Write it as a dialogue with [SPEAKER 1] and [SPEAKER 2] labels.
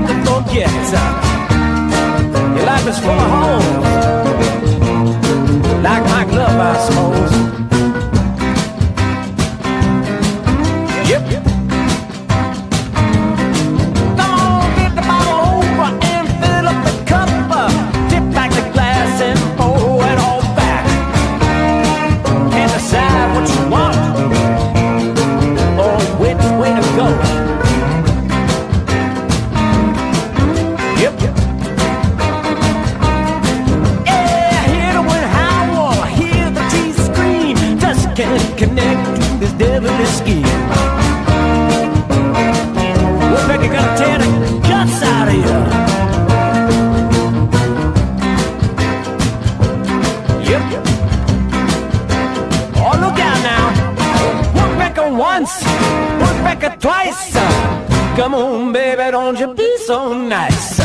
[SPEAKER 1] like to forget. Your life is full of home. like my glove I smoke. To this devilish scheme. Woodpecker gonna tear the guts out of you. Yep. Oh, look out now. Woodpecker once, woodpecker twice. Come on, baby, don't you be so nice.